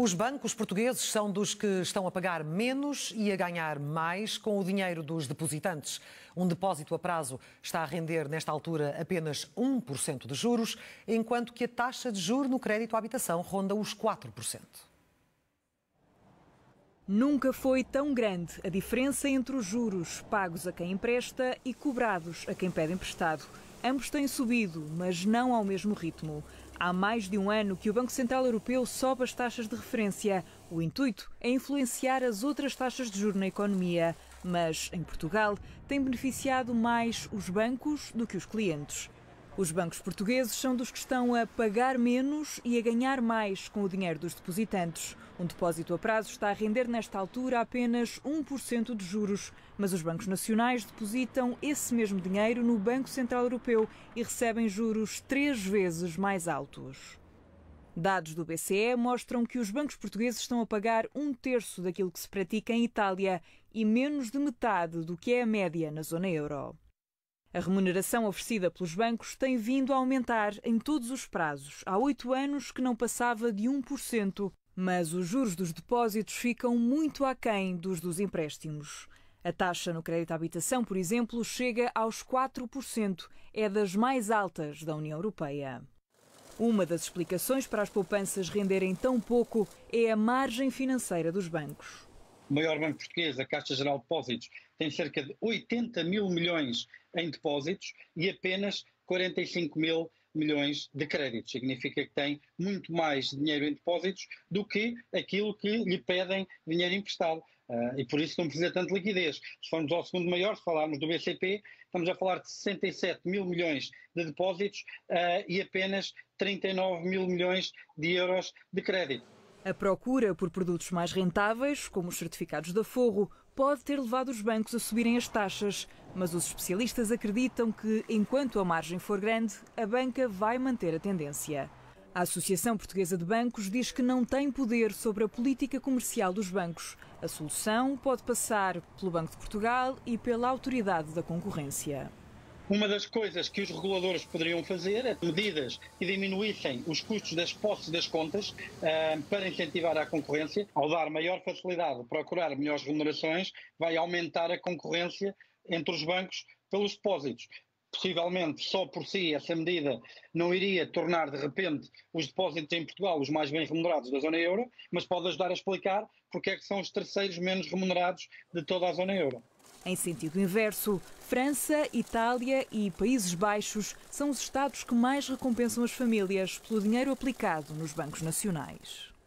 Os bancos portugueses são dos que estão a pagar menos e a ganhar mais com o dinheiro dos depositantes. Um depósito a prazo está a render, nesta altura, apenas 1% de juros, enquanto que a taxa de juros no crédito à habitação ronda os 4%. Nunca foi tão grande a diferença entre os juros pagos a quem empresta e cobrados a quem pede emprestado. Ambos têm subido, mas não ao mesmo ritmo. Há mais de um ano que o Banco Central Europeu sobe as taxas de referência. O intuito é influenciar as outras taxas de juros na economia. Mas, em Portugal, tem beneficiado mais os bancos do que os clientes. Os bancos portugueses são dos que estão a pagar menos e a ganhar mais com o dinheiro dos depositantes. Um depósito a prazo está a render nesta altura apenas 1% de juros, mas os bancos nacionais depositam esse mesmo dinheiro no Banco Central Europeu e recebem juros três vezes mais altos. Dados do BCE mostram que os bancos portugueses estão a pagar um terço daquilo que se pratica em Itália e menos de metade do que é a média na zona euro. A remuneração oferecida pelos bancos tem vindo a aumentar em todos os prazos. Há oito anos que não passava de 1%, mas os juros dos depósitos ficam muito aquém dos dos empréstimos. A taxa no crédito à habitação, por exemplo, chega aos 4%, é das mais altas da União Europeia. Uma das explicações para as poupanças renderem tão pouco é a margem financeira dos bancos. O maior banco português, a Caixa Geral de Depósitos, tem cerca de 80 mil milhões em depósitos e apenas 45 mil milhões de créditos. Significa que tem muito mais dinheiro em depósitos do que aquilo que lhe pedem dinheiro emprestado. Uh, e por isso não precisa tanto liquidez. Se formos ao segundo maior, se falarmos do BCP, estamos a falar de 67 mil milhões de depósitos uh, e apenas 39 mil milhões de euros de crédito. A procura por produtos mais rentáveis, como os certificados da Forro, pode ter levado os bancos a subirem as taxas, mas os especialistas acreditam que, enquanto a margem for grande, a banca vai manter a tendência. A Associação Portuguesa de Bancos diz que não tem poder sobre a política comercial dos bancos. A solução pode passar pelo Banco de Portugal e pela Autoridade da Concorrência. Uma das coisas que os reguladores poderiam fazer é medidas que diminuíssem os custos das posses das contas uh, para incentivar a concorrência. Ao dar maior facilidade de procurar melhores remunerações, vai aumentar a concorrência entre os bancos pelos depósitos. Possivelmente, só por si, essa medida não iria tornar de repente os depósitos em Portugal os mais bem remunerados da zona euro, mas pode ajudar a explicar porque é que são os terceiros menos remunerados de toda a zona euro. Em sentido inverso, França, Itália e Países Baixos são os Estados que mais recompensam as famílias pelo dinheiro aplicado nos bancos nacionais.